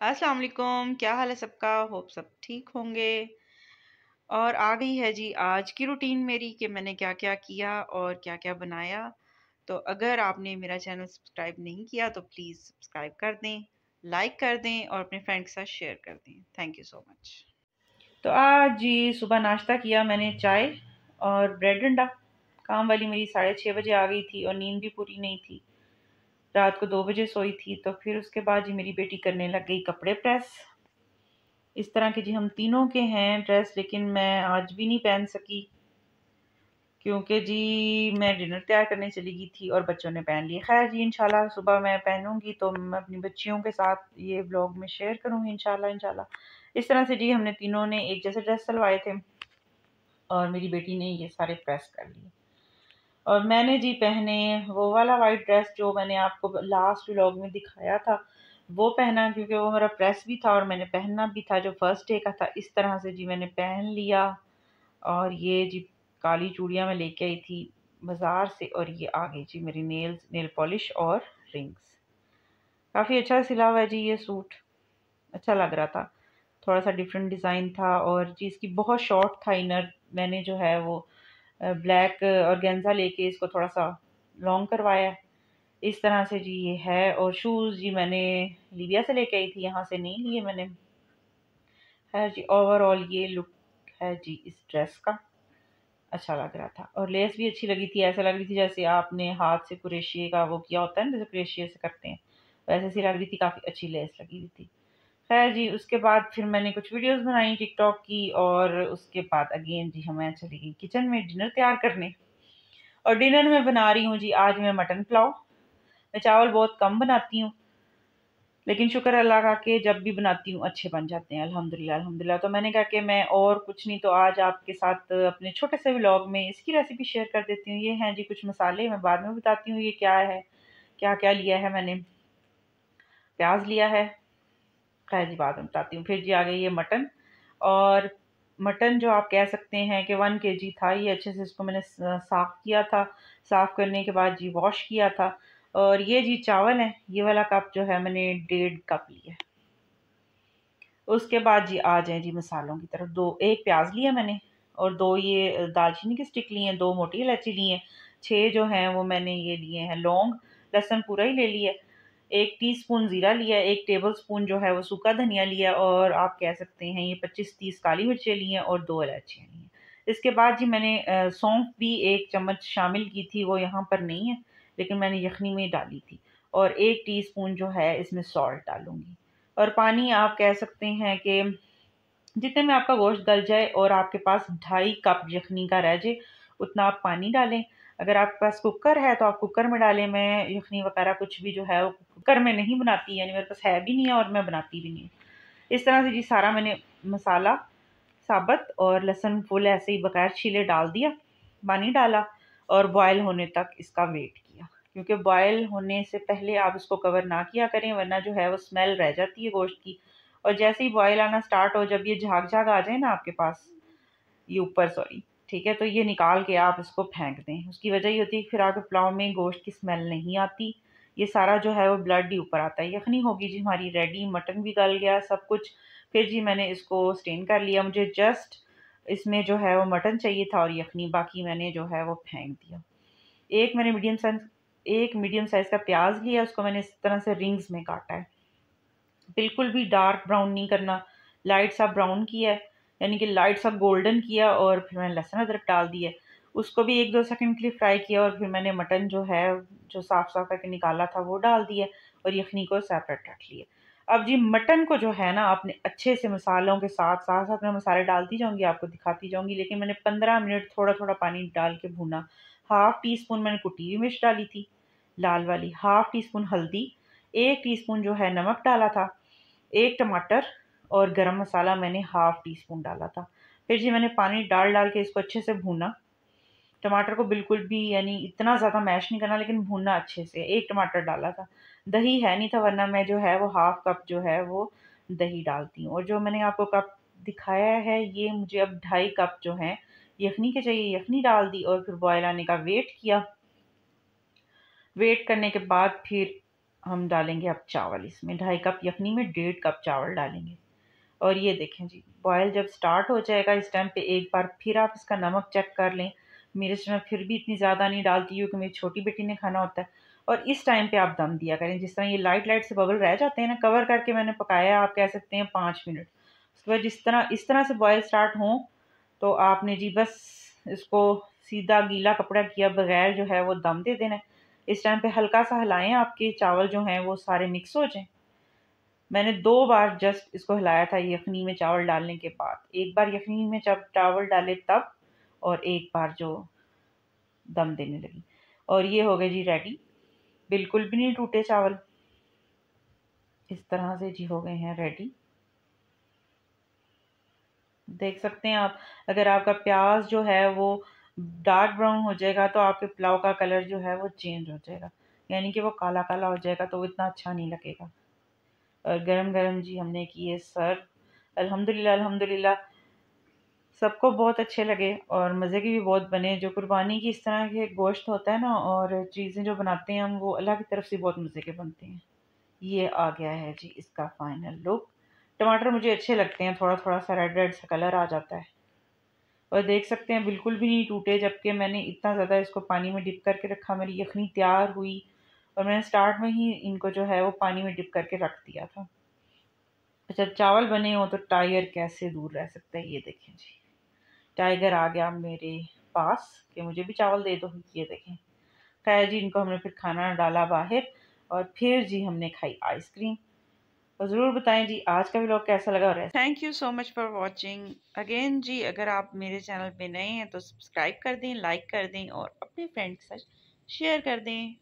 अस्सलाम वालेकुम, क्या हाल है सबका? होप सब ठीक होंगे। और आ गई है जी आज की रूटीन मेरी कि मैंने क्या क्या किया और क्या क्या बनाया। तो अगर आपने मेरा चैनल सब्सक्राइब नहीं किया तो प्लीज़ सब्सक्राइब कर दें लाइक कर दें और अपने फ्रेंड के साथ शेयर कर दें। थैंक यू सो मच तो आज जी सुबह नाश्ता किया मैंने चाय और ब्रेड अंडा। काम वाली मेरी साढ़े छः बजे आ गई थी और नींद भी पूरी नहीं थी। रात को दो बजे सोई थी तो फिर उसके बाद जी मेरी बेटी करने लग गई कपड़े प्रेस। इस तरह के जी हम तीनों के हैं ड्रेस, लेकिन मैं आज भी नहीं पहन सकी, क्योंकि जी मैं डिनर तैयार करने चली गई थी और बच्चों ने पहन लिए खैर जी, इंशाल्लाह सुबह मैं पहनूँगी तो मैं अपनी बच्चियों के साथ ये ब्लॉग में शेयर करूँगी, इंशाल्लाह इंशाल्लाह। इस तरह से जी हमने तीनों ने एक जैसे ड्रेस सिलवाए थे और मेरी बेटी ने ये सारे प्रेस कर लिए। और मैंने जी पहने वो वाला वाइट ड्रेस जो मैंने आपको लास्ट व्लॉग में दिखाया था, वो पहना क्योंकि वो मेरा प्रेस भी था और मैंने पहनना भी था जो फ़र्स्ट डे का था, इस तरह से जी मैंने पहन लिया। और ये जी काली चूड़ियाँ मैं लेके आई थी बाज़ार से और ये आ गई जी मेरी नेल्स नेल पॉलिश और रिंग्स काफ़ी अच्छा सिला हुआ है जी ये सूट। अच्छा लग रहा था। थोड़ा सा डिफरेंट डिज़ाइन था और जी इसकी बहुत शॉर्ट था इनर मैंने जो है वो ब्लैक और गेंजा लेके इसको थोड़ा सा लॉन्ग करवाया इस तरह से जी ये है और शूज़ जी मैंने लीबिया से लेके आई थी, यहाँ से नहीं लिए मैंने। है जी ओवरऑल ये लुक है जी इस ड्रेस का। अच्छा लग रहा था और लेस भी अच्छी लगी थी, ऐसा लग रही थी जैसे आपने हाथ से कुरेशिए का वो किया होता है ना, जैसे कुरेशिए से करते हैं, वैसे सी लग रही थी काफ़ी अच्छी लेस लगी हुई थी। खैर जी, उसके बाद फिर मैंने कुछ वीडियोस बनाई टिकटॉक की और उसके बाद अगेन जी हमें चली गई किचन में डिनर तैयार करने। और डिनर में बना रही हूँ जी, आज मैं मटन पुलाव। मैं चावल बहुत कम बनाती हूँ, लेकिन शुक्र अल्लाह का कि जब भी बनाती हूँ, अच्छे बन जाते हैं, अल्हम्दुलिल्लाह अल्हम्दुलिल्लाह। तो मैंने कहा कि मैं और कुछ नहीं तो आज आपके साथ अपने छोटे से व्लॉग में इसकी रेसिपी शेयर कर देती हूँ। ये हैं जी कुछ मसाले, मैं बाद में बताती हूँ ये क्या है क्या क्या लिया है मैंने। प्याज लिया है खैर जी, बाद में बताती हूँ। फिर जी आ गई ये मटन। और मटन जो आप कह सकते हैं कि वन के जी था, ये अच्छे से इसको मैंने साफ़ किया था। साफ़ करने के बाद जी वॉश किया था। और ये जी चावल है, ये वाला कप जो है मैंने डेढ़ कप लिया उसके बाद जी आ जाए जी मसालों की तरफ़। दो, एक प्याज लिया मैंने और दो ये दालचीनी की स्टिक लिए हैं, दो मोटी इलायची लिए हैं। छः जो हैं वो मैंने ये लिए हैं, लौंग, लहसुन पूरा ही ले लिया एक टीस्पून ज़ीरा लिया, एक टेबल स्पून जो है वो सूखा धनिया लिया और आप कह सकते हैं ये पच्चीस तीस काली मिर्चें ली हैं और दो इलायचियाँ ली हैं। इसके बाद जी मैंने सौंफ भी एक चम्मच शामिल की थी, वो यहाँ पर नहीं है, लेकिन मैंने यखनी में डाली थी और एक टीस्पून जो है इसमें सॉल्ट डालूँगी। और पानी आप कह सकते हैं कि जितने में आपका गोश्त गल जाए और आपके पास ढाई कप यखनी का रह जाए, उतना आप पानी डालें। अगर आपके पास कुकर है तो आप कुकर में डालें, मैं यखनी वगैरह कुछ भी जो है वो कुकर में नहीं बनाती, यानी मेरे पास है भी नहीं है और मैं बनाती भी नहीं इस तरह से जी सारा मैंने मसाला, साबत और लहसुन फुल ऐसे ही बगैर छीले डाल दिया, पानी डाला और बॉयल होने तक इसका वेट किया। क्योंकि बॉयल होने से पहले आप इसको कवर ना किया करें, वरना जो है वो स्मेल रह जाती है गोश्त की। और जैसे ही बॉयल आना स्टार्ट हो, जब ये झाग झाग आ जाए ना आपके पास, ये ऊपर सॉरी ठीक है तो ये निकाल के आप इसको फेंक दें। उसकी वजह ये होती है कि फिर आपके पुलाव में गोश्त की स्मेल नहीं आती। ये सारा जो है वो ब्लड ही ऊपर आता है। यखनी होगी जी हमारी रेडी मटन भी गल गया, सब कुछ। फिर जी मैंने इसको स्टेन कर लिया, मुझे जस्ट इसमें जो है वो मटन चाहिए था और यखनी बाकी मैंने जो है वो फेंक दिया। एक मैंने मीडियम साइज़ एक मीडियम साइज़ का प्याज लिया, उसको मैंने इस तरह से रिंग्स में काटा है। बिल्कुल भी डार्क ब्राउन नहीं करना। लाइट सा ब्राउन किया है। यानी कि लाइट सा गोल्डन किया और फिर मैंने लहसुन अदरक डाल दिया। उसको भी एक दो सेकंड के लिए फ्राई किया और फिर मैंने मटन जो है, जो साफ़ साफ़ करके निकाला था, वो डाल दिया और यखनी को सेपरेट रख लिया अब जी मटन को जो है ना, आपने अच्छे से मसालों के साथ साथ साथ मैं मसाले डालती जाऊँगी, आपको दिखाती जाऊँगी, लेकिन मैंने पंद्रह मिनट थोड़ा थोड़ा पानी डाल के भूना। हाफ़ टी स्पून मैंने कुटी हुई मिर्च डाली थी, लाल वाली। हाफ़ टी स्पून हल्दी, एक टी स्पून जो है नमक डाला था, एक टमाटर और गरम मसाला मैंने हाफ़ टी स्पून डाला था। फिर जी मैंने पानी डाल डाल के इसको अच्छे से भूना। टमाटर को बिल्कुल भी, यानी इतना ज़्यादा मैश नहीं करना, लेकिन भूनना अच्छे से। एक टमाटर डाला था। दही है नहीं था, वरना मैं जो है वो हाफ़ कप जो है वो दही डालती हूँ। और जो मैंने आपको कप दिखाया है, ये मुझे अब ढाई कप जो है, यखनी के चाहिए, यखनी डाल दी और फिर बॉयल आने का वेट किया। वेट करने के बाद फिर हम डालेंगे अब चावल इसमें। ढाई कप यखनी में, डेढ़ कप चावल डालेंगे। और ये देखें जी बॉयल जब स्टार्ट हो जाएगा इस टाइम पे एक बार फिर आप इसका नमक चेक कर लें। मेरे से मैं फिर भी इतनी ज़्यादा नहीं डालती क्योंकि मेरी छोटी बेटी ने खाना होता है। और इस टाइम पे आप दम दिया करें। जिस तरह ये लाइट लाइट से बबल रह जाते हैं ना कवर करके मैंने पकाया, आप कह सकते हैं पाँच मिनट। उसके बाद जिस तरह, इस तरह से बॉयल स्टार्ट हों तो आपने जी बस इसको सीधा गीला कपड़ा किया बगैर जो है वो दम दे देना इस टाइम पे हल्का सा हिलाएँ, आपके चावल जो हैं वो सारे मिक्स हो जाएँ। मैंने दो बार जस्ट इसको हिलाया था यखनी में चावल डालने के बाद। एक बार यखनी में जब चावल डाले तब और एक बार जो दम देने लगी। और ये हो गए जी रेडी बिल्कुल भी नहीं टूटे चावल। इस तरह से जी हो गए हैं रेडी देख सकते हैं आप, अगर आपका प्याज जो है वो डार्क ब्राउन हो जाएगा तो आपके पुलाव का कलर जो है वो चेंज हो जाएगा। यानी कि वो काला काला हो जाएगा तो वो इतना अच्छा नहीं लगेगा। और गरम गरम जी हमने किए सर्व अल्हम्दुलिल्लाह अल्हम्दुलिल्लाह। सबको बहुत अच्छे लगे और मज़े के भी बहुत बने। जो कुर्बानी की इस तरह के गोश्त होता है ना और चीज़ें जो बनाते हैं हम, वो अल्लाह की तरफ़ से बहुत मज़े के बनते हैं। ये आ गया है जी इसका फाइनल लुक टमाटर मुझे अच्छे लगते हैं थोड़ा थोड़ा सा रेड रेड सा कलर आ जाता है। और देख सकते हैं, बिल्कुल भी नहीं टूटे जबकि मैंने इतना ज़्यादा इसको पानी में डिप करके रखा, मेरी यखनी तैयार हुई। और मैंने स्टार्ट में ही इनको जो है वो पानी में डिप करके रख दिया था। जब चावल बने हो तो टाइगर कैसे दूर रह सकता है, ये देखें जी। टाइगर आ गया मेरे पास कि मुझे भी चावल दे दो, ये देखें। खैर जी, इनको हमने फिर खाना डाला बाहर और फिर जी हमने खाई आइसक्रीम और ज़रूर बताएँ जी, आज का भी व्लॉग कैसा लगा और thank you so much for watching again जी, अगर आप मेरे चैनल पे नए हैं तो सब्सक्राइब कर दें लाइक कर दें और अपने फ्रेंड्स के साथ शेयर कर दें।